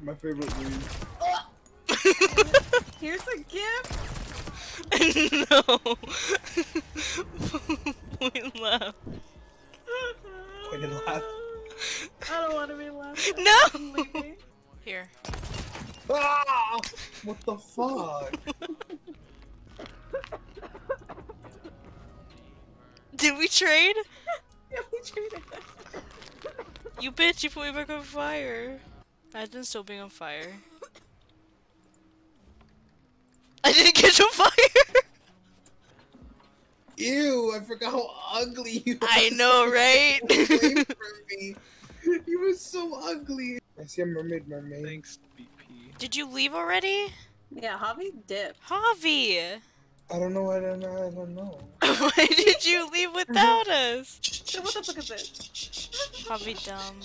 My favorite weed. Here's a gift. no. Point left. Pointed laugh. I don't want to be left. No. Here. Ah! What the fuck? Did we trade? Yeah, we traded. You bitch, you put me back on fire. Imagine still being on fire. I didn't catch on fire! Ew, I forgot how ugly you I know, right? Away from me. You were so ugly. I see a mermaid, mermaid. Thanks, BP. Did you leave already? Yeah, Javi dipped. Javi! I don't know. I don't know. I don't know. Why did you leave without us? So what the fuck is this? Javi dumb.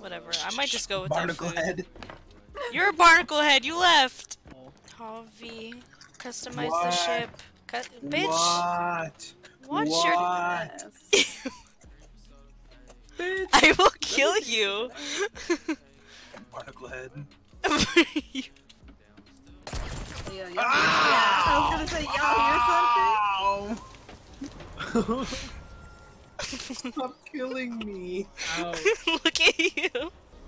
Whatever, I might just go with that Barnacle food. head. You're a barnacle head, you left! Javi. Customize the ship. Cut bitch! What? Watch What? your Yes. Bitch. I will kill you. Barnacle head. You- Yo, yo, Ah! yeah, I was gonna say, y'all hear something? Stop killing me. Ow.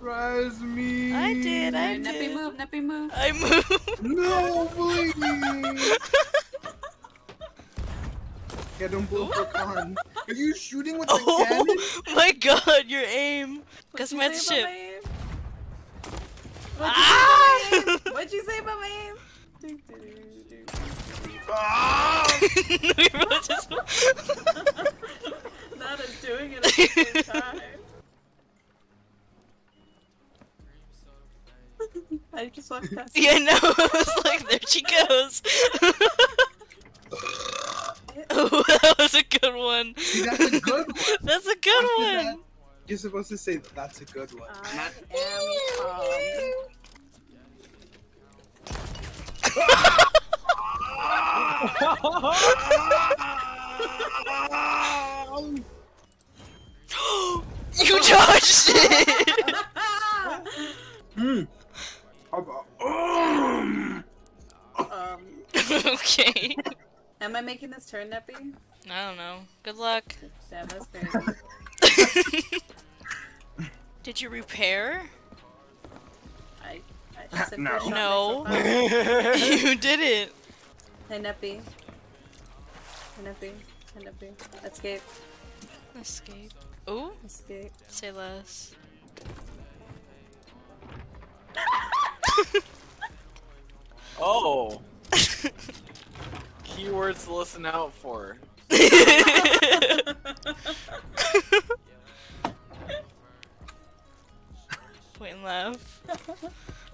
Look at you. Rise me. I did, I Alright, Neppy did. move, Neppy move. I moved. No, please. Yeah, don't blow up con. Are you shooting with the cannon? Oh my god, your aim. What'd you Customize the say ship. my aim? What'd you Ah! say about my aim? What'd you say about my aim? Ah! we both just. Not us doing it at the same time. I just walked yeah, no, I was like, there she goes. oh, that was a good one. See, that's a good one. That's a good After one. that- You're supposed to say that's a good one. I am you dodged it. Hmm. How about- Um. um, okay. am I making this turn, Neppy? I don't know. Good luck. Damn, that's crazy. Did you repair? I, I No. shot No. myself you didn't. Hey, Neppy. Hey, Neppy. Hey, Neppy. Escape. Escape. Ooh, Escape. say less. Oh. Keywords to listen out for. Point and laugh.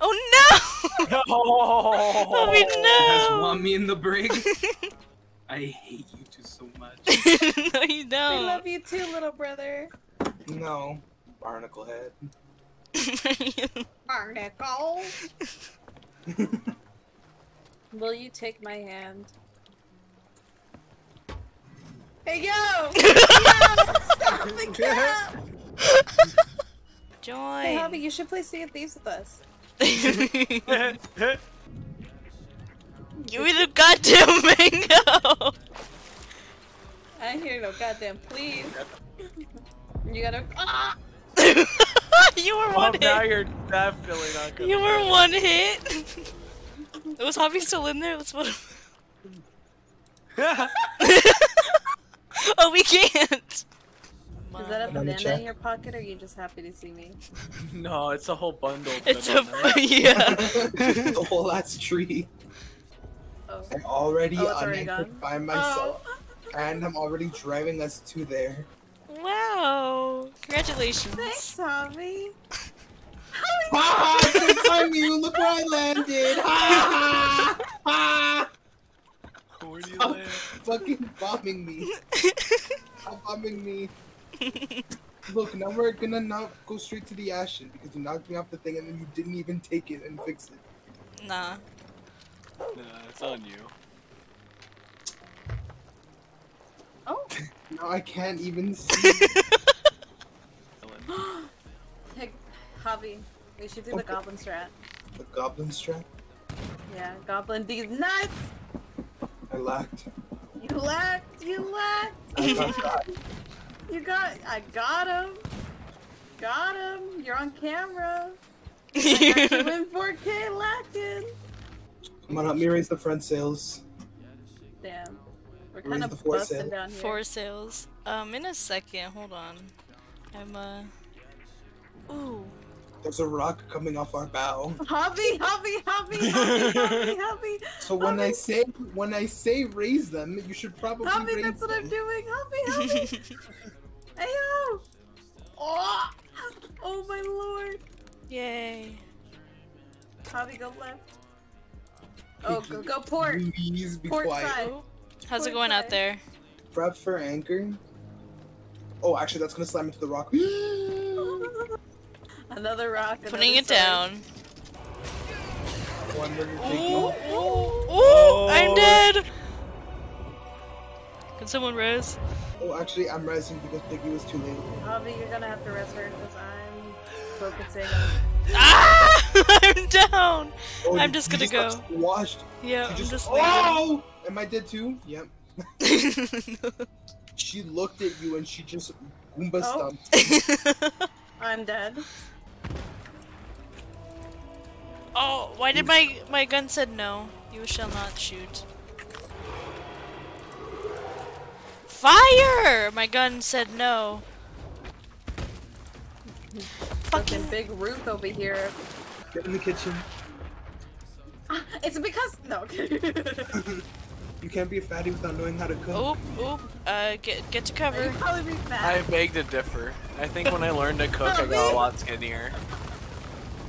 Oh no! Oh, Bobby, You guys no! want me in the brig? I hate you two so much. no, you don't. I love you too, little brother. No. Barnacle head. Barnacle. Will you take my hand? Hey, yo! yo! Stop the cap! Join. Hey, Hobby, you should play Sea of Thieves with us. Give me the goddamn mango! I hear no goddamn please. You gotta. Ah! you were well, one now hit. you're definitely not gonna. You were one hit. Was Hobby still in there? Let's put him. Oh, we can't. Is that a banana in your pocket, or are you just happy to see me? no, it's a whole bundle. It's a yeah. the whole ass tree. Oh. I'm already Oh, it's already gone? by oh. myself, and I'm already driving us to there. Wow. Congratulations. Thanks, Hobby. Ha ha! Don't find you. Look where I landed. Ha ha! Ha! Where do you Stop land? fucking bombing me. Stop bombing me. Look, now we're gonna not go straight to the Ashen because you knocked me off the thing and then you didn't even take it and fix it. Nah. Nah, it's on you. Oh. Now I can't even see. Ellen. Hey, Javi. We should do the goblin strat. The goblin strap. Yeah, goblin these nuts! I lacked. You lacked! You lacked! I got got. You got. I got him! Got him! You're on camera! I got you in 4K lacking! Come on, help me raise the front sails. Damn. We're kind the of fore busting sail. down here. Four sails. Um, in a second. Hold on. I'm uh. Ooh. There's a rock coming off our bow. Hobby, hobby, hobby, hobby, hobby, hobby, So when I say when I say raise them, you should probably hobby, raise that's what I'm doing! Hobby, hobby! Ayo! Oh! Oh my lord! Yay. Hobby, go left. Oh, go, go port! Please be Port quiet. side. How's it Port going out there? Prep for anchor. Oh, actually, that's gonna slam into the rock. Another rock. Putting another it side. down. One Ooh, ooh, note. ooh, I'm Oh. dead! Can someone res? Oh, actually, I'm rising because Piggy was too late. Hobby, you're gonna have to rest her because I'm focusing on. Ah! I'm down! Oh, I'm just gonna go. got Washed. Yeah, She I'm just, just oh! Am I dead too? Yep. leaving. She looked at you and she just Goomba Oh. stumped. I'm dead. oh, why did my my gun said no? You shall not shoot. Fire! My gun said no. Fucking Fucking. big Ruth over here. Get in the kitchen. Ah, It's because no. You can't be a fatty without knowing how to cook. Oop, oop. Uh, get get to you cover. probably be I beg to differ. I think when I learned to cook, I got a lot skinnier.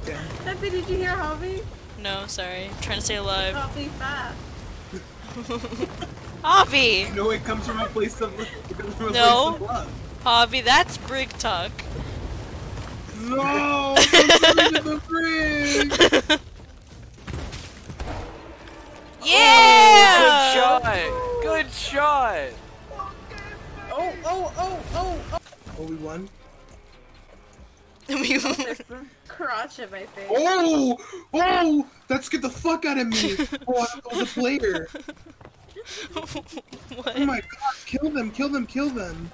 Damn. Happy, did you hear Hobby? No, sorry. I'm trying to stay alive. Hobby fat. Avi! No, it comes from a place of it comes from a No. place of love. Avi, that's brig talk. No, don't the bridge. Yeah! Good shot! Good shot! Oh, oh, oh, oh, oh. Oh, we won. We- There's some crotch in my face. Oh, oh, that scared the fuck out of me. Oh, I thought it was a player. what? Oh my god, kill them, kill them, kill them.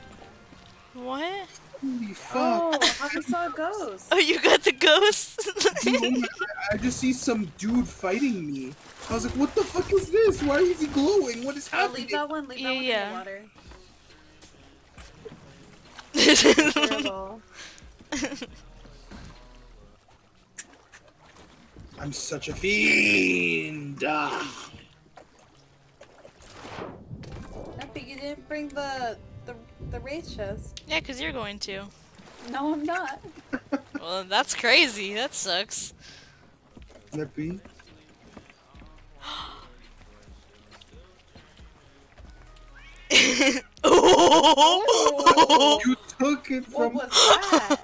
What? Holy fuck. Oh, Hobby saw a ghost. Oh, you got the ghost? Dude, oh my God, I just see some dude fighting me. I was like, what the fuck is this? Why is he glowing? What is Oh, happening? leave that one. Leave Yeah, that one yeah. in the water. I'm such a fiend. Ah. Happy, you didn't bring the the the race yeah, because you're going to. No, I'm not. Well, that's crazy. That sucks. Nippy. oh! You took it from. What was that?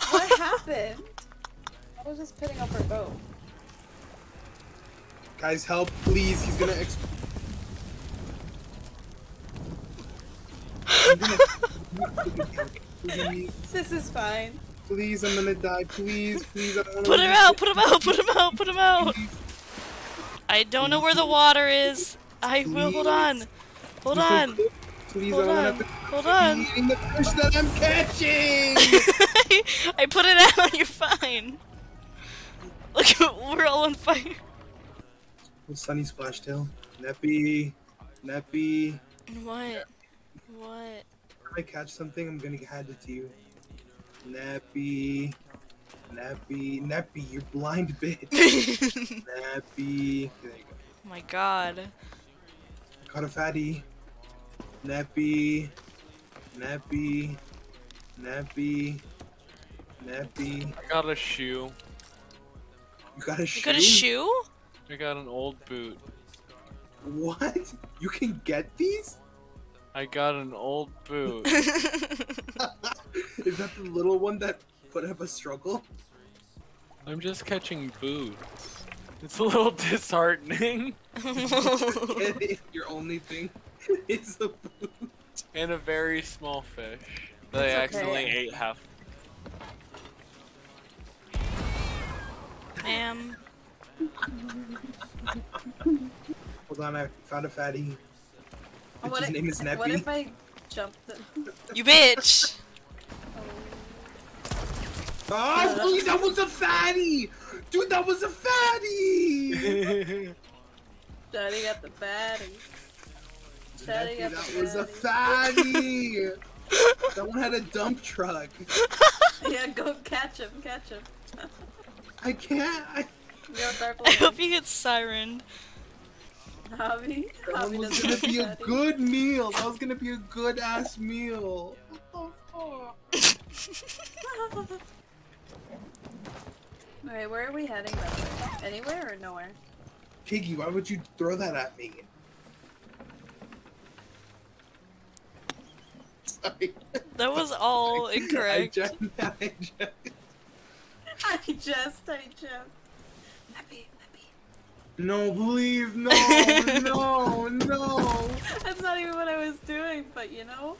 what happened? I was just putting up her boat. Guys, help, please. He's gonna. Exp- I'm gonna- please, This is fine. please, I'm gonna die. Please, please. I don't Put him out! Put him out! Put him out! Put him out! I don't know where the water is. I will. Hold on. Hold Please on. Please, Hold I on. Hold on. eating the fish that I'm catching. I put it out. You're fine. Look, we're all on fire. Sunny Splashtail. Neppy. Neppy. And what? What? If I catch something, I'm gonna hand it to you. Nappy. Nappy. Nappy, you blind bitch. oh Nappy. There you go. my god. Caught a fatty. Nappy. Nappy. Nappy. Nappy. I got a shoe. You got a shoe? You got a shoe? I got an old boot. What? You can get these? I got an old boot. Is that the little one that put up a struggle? I'm just catching boots. It's a little disheartening. Your only thing is a boot. And a very small fish that I It's okay. accidentally ate half. am. Hold on, I found a fatty. Bitch's What if, name is what if I jumped the... You bitch! Oh, ah, dude, that was a fatty! Dude, that was a fatty! Daddy got the fatty. Daddy Neppy, got that the was a fatty. fatty! Someone had a dump truck. Yeah, go catch him, catch him. I can't. I, I hope he gets sirened. Hobby. that was gonna be a good meal. That was gonna be a good ass meal. What the fuck? Alright, where are we heading by the way? Anywhere or nowhere? Piggy, why would you throw that at me? Sorry. That was all I incorrect. just, I just, I just, I just. Nappy, nappy. No, please, no, no, no. That's not even what I was doing, but you know.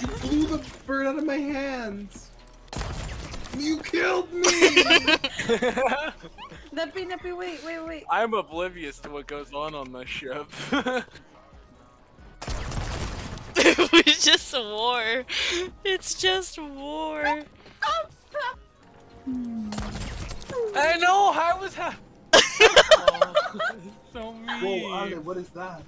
You blew the bird out of my hands. You killed me. Nappy, nappy, wait, wait, wait. I'm oblivious to what goes on on the ship. it's just war. It's just war. I know. How was that? so mean. Whoa, Ale, what is that?